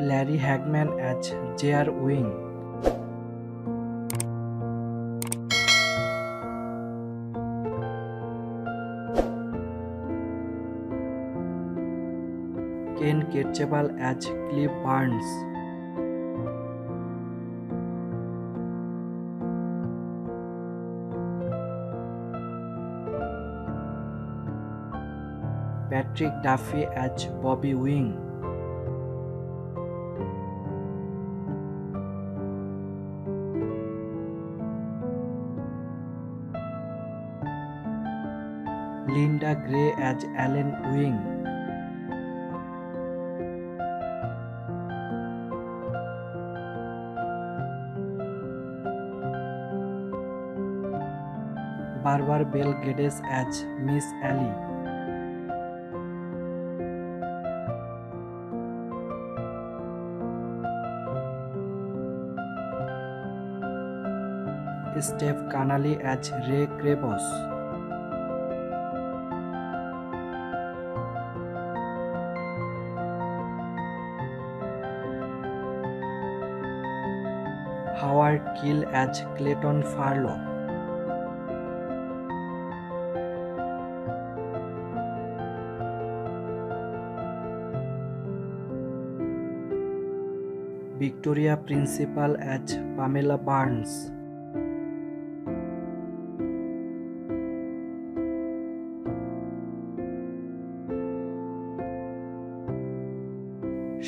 Larry Hagman as J.R. Wing. Ken Ketchable as Cliff Barnes. Patrick Duffy as Bobby Wing. Linda Gray as Alan Wing. Barbara Bell Geddes as Miss Ellie. Steve Canali as Ray Krebos. Howard Keel as Clayton Farlow. Victoria Principal as Pamela Barnes.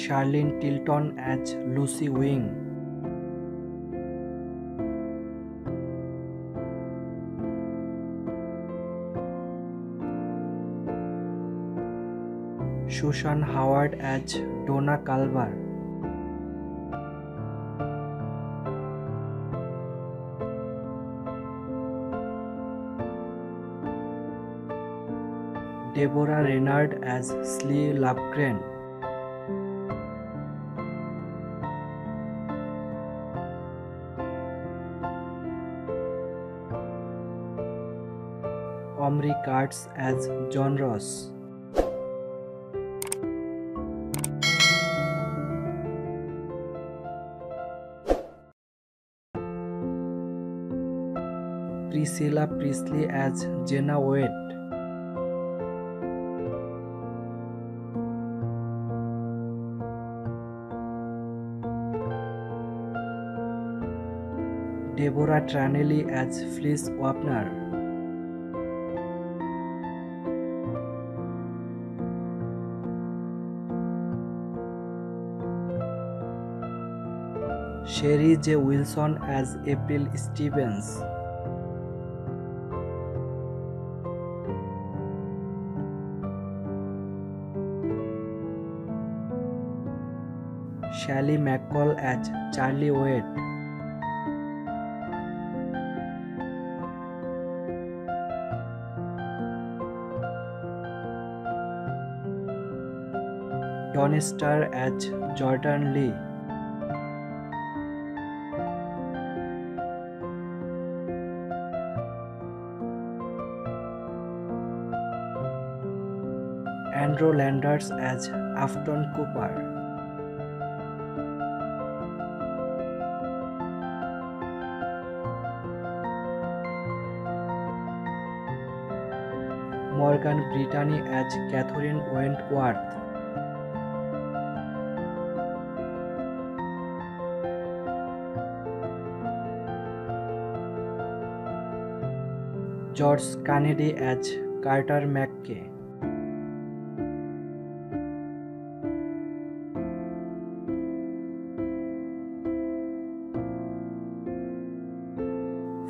Sharlene Tilton as Lucy Ewing. Susan Howard as Donna Culver. Deborah Rennard as Sly Lovegren. Omri Katz as John Ross. Priscilla Priestley as Jenna Wade. Deborah Tranelli as Fliss Wapner. Sherry J. Wilson as April Stevens. Shalane McCall as Charlie Wade. Tony Starr as Jordan Lee. Audrey Landers as Afton Cooper. Morgan Brittany as Katherine Wentworth George Kennedy as Carter McKay.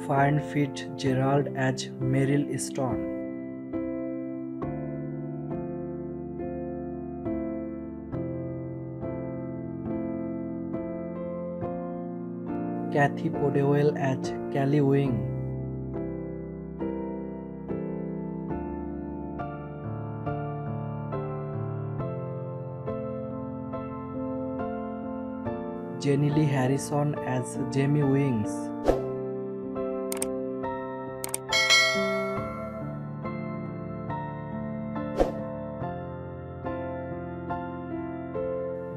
Fern Fitzgerald as Marilee Stone. Kathy Podewell as Cally Ewing. Jenny Lee Harrison as Jamie Wings.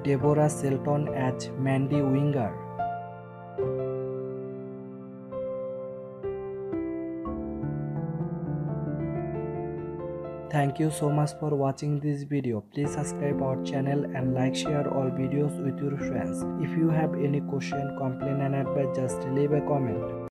Deborah Shelton as Mandy Winger. Thank you so much for watching this video. Please subscribe our channel and like share all videos with your friends. If you have any question, complaint and advice just leave a comment.